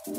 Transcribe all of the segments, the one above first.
Goeiedag.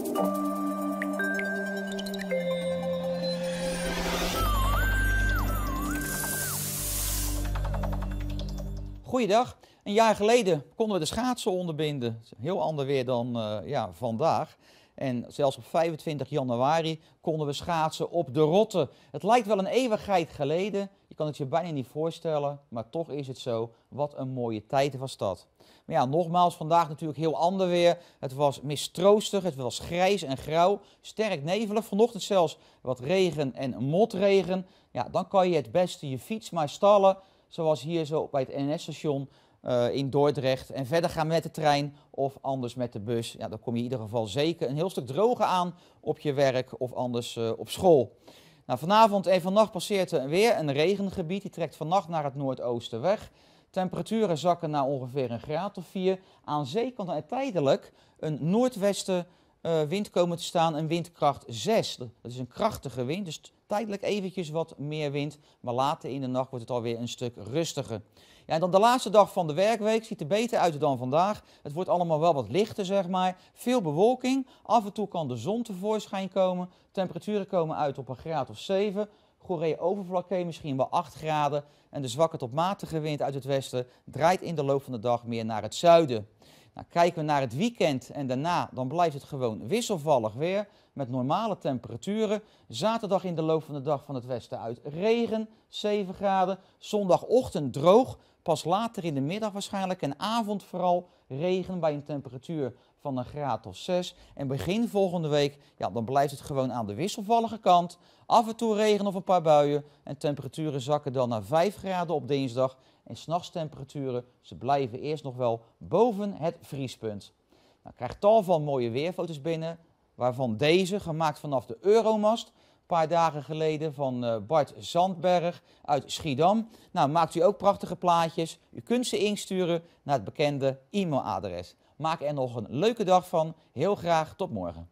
Een jaar geleden konden we de schaatsen onderbinden. Heel ander weer dan uh, ja, vandaag. En zelfs op 25 januari konden we schaatsen op de Rotte. Het lijkt wel een eeuwigheid geleden. Je kan het je bijna niet voorstellen, maar toch is het zo. Wat een mooie tijd was dat. Maar ja, nogmaals, vandaag natuurlijk heel ander weer. Het was mistroostig, het was grijs en grauw, sterk nevelig. Vanochtend zelfs wat regen en motregen. Ja, dan kan je het beste je fiets maar stallen zoals hier zo bij het NS-station eh, in Dordrecht. En verder gaan met de trein of anders met de bus. Ja, dan kom je in ieder geval zeker een heel stuk droger aan op je werk of anders uh, op school. Nou, vanavond en vannacht passeert er weer een regengebied. Die trekt vannacht naar het noordoosten weg. Temperaturen zakken naar ongeveer een graad of 4. Aan zee kan er tijdelijk een noordwesten uh, wind komen te staan, een windkracht 6. Dat is een krachtige wind, dus tijdelijk eventjes wat meer wind, maar later in de nacht wordt het alweer een stuk rustiger. Ja, en dan de laatste dag van de werkweek ziet er beter uit dan vandaag. Het wordt allemaal wel wat lichter, zeg maar. Veel bewolking, af en toe kan de zon tevoorschijn komen. Temperaturen komen uit op een graad of 7. Goeree overvlakke misschien wel 8 graden. En de zwakke tot matige wind uit het westen draait in de loop van de dag meer naar het zuiden. Nou, kijken we naar het weekend en daarna, dan blijft het gewoon wisselvallig weer met normale temperaturen. Zaterdag in de loop van de dag van het westen uit regen, 7 graden. Zondagochtend droog, pas later in de middag waarschijnlijk en avond vooral regen bij een temperatuur van een graad of 6. En begin volgende week, ja, dan blijft het gewoon aan de wisselvallige kant. Af en toe regen of een paar buien en temperaturen zakken dan naar 5 graden op dinsdag en s'nachts temperaturen, ze blijven eerst nog wel boven het vriespunt. Nou, ik krijg tal van mooie weerfoto's binnen, waarvan deze gemaakt vanaf de Euromast. Een paar dagen geleden van uh, Bart Zandberg uit Schiedam. Nou, maakt u ook prachtige plaatjes. U kunt ze insturen naar het bekende e-mailadres. Maak er nog een leuke dag van. Heel graag tot morgen.